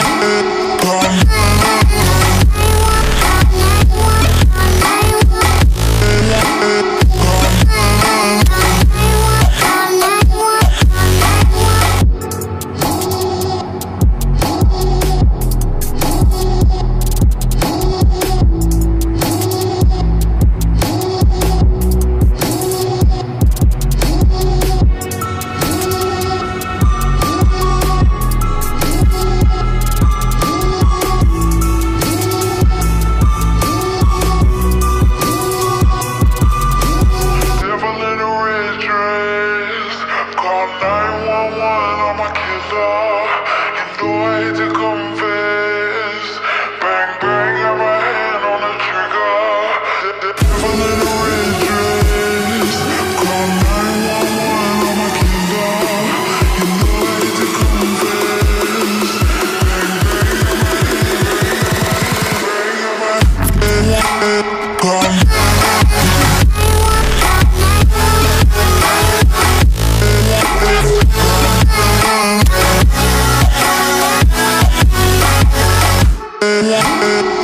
got Yeah.